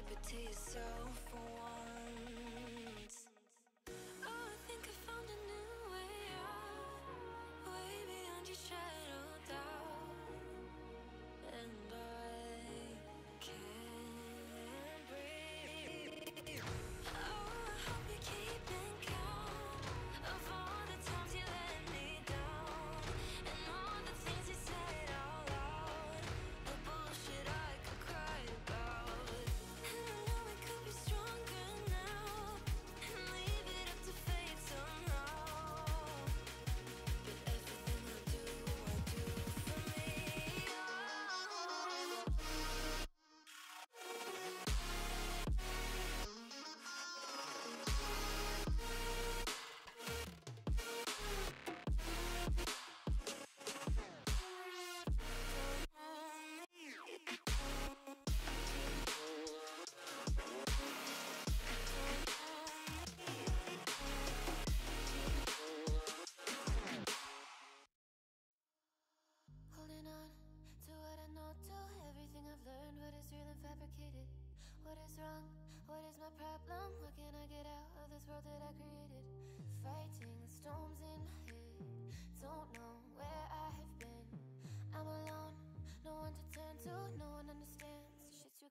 keep it to yourself.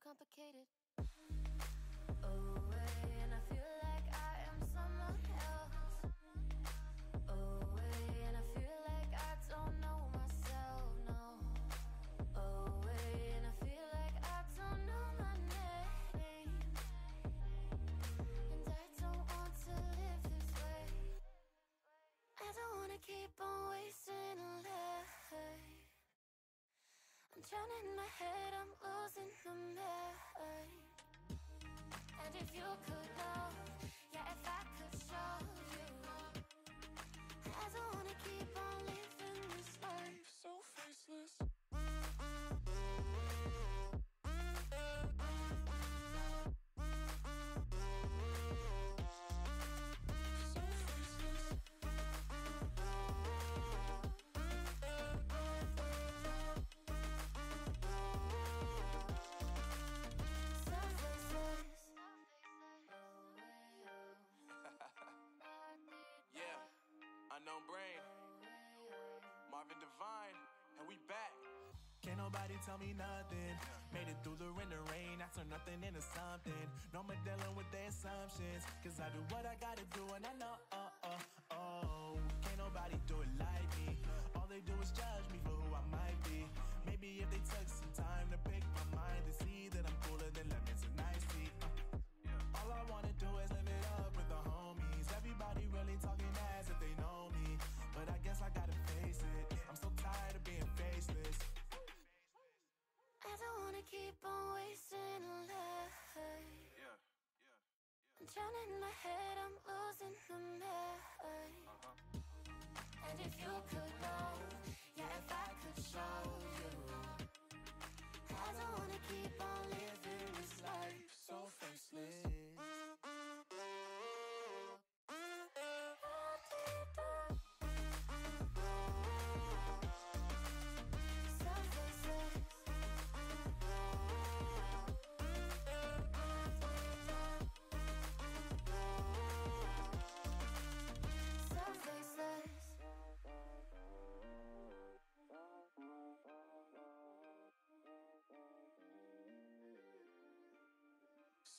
complicated. Away, and I feel like I am someone else. I'm drowning my head, I'm losing the mind And if you could know tell me nothing. Made it through the rain, the rain. I turned nothing into something. No more dealing with their assumptions. Cause I do what I gotta do, and I know, oh, oh, oh. Can't nobody do it like me. All they do is judge me keep on wasting life. Yeah, yeah, yeah. I'm drowning my head, I'm losing the mind. Uh -huh. And if you could know, yeah, if I could show you, I don't wanna keep on living this life so faceless.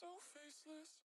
so faceless.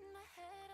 in my head.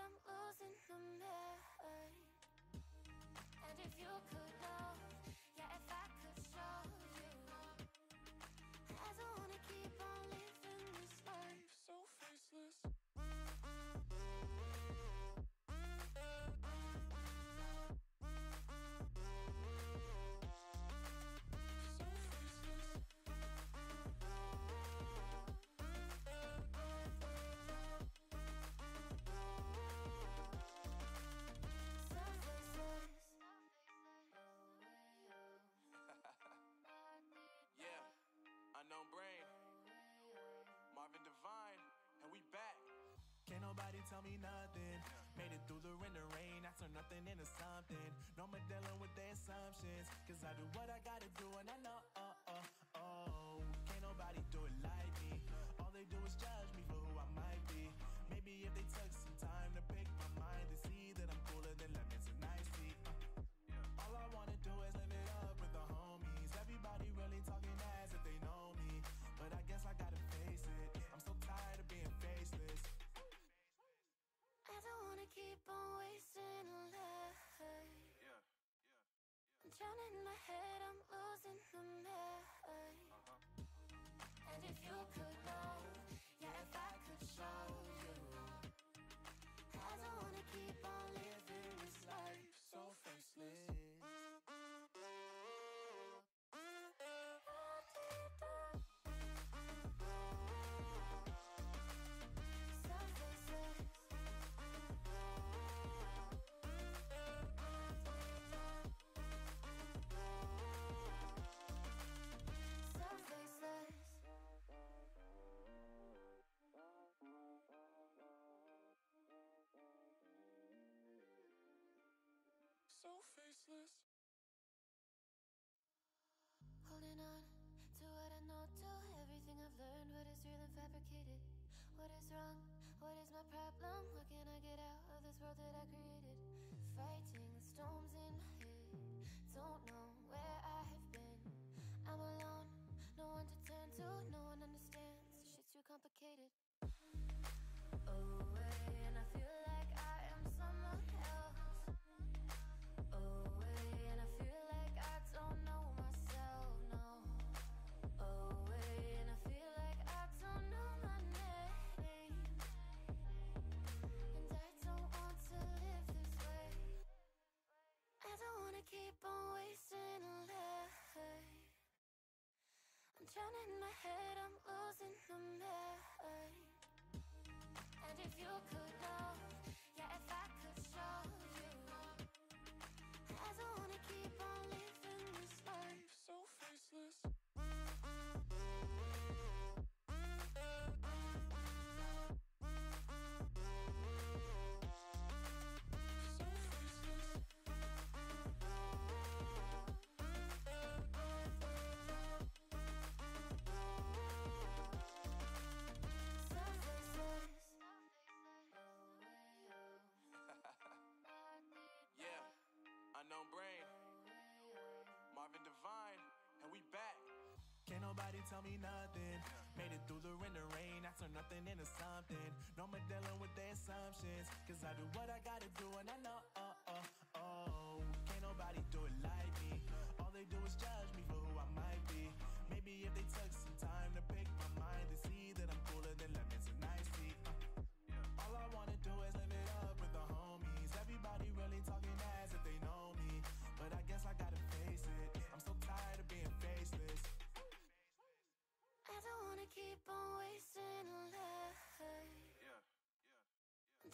colder in the rain. I turn nothing into something. No more dealing with the assumptions. Cause I do what I gotta do and I know, oh, oh, oh. Can't nobody do it drowning my head, I'm losing the mind. And if you could complicated. Away, and I feel like I am someone else. Away, and I feel like I don't know myself. No. Away, and I feel like I don't know my name. And I don't want to live this way. I don't wanna keep on wasting life. I'm drowning in my head, I'm losing the map if you could know. colder in the rain. I turn nothing into something. No more dealing with the assumptions. Cause I do what I gotta do and I know, oh, oh, oh. Can't nobody do it like me. All they do is judge me for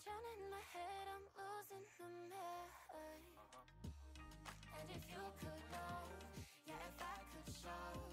drowning my head, I'm losing the mind And if you could know, yeah, if I could show.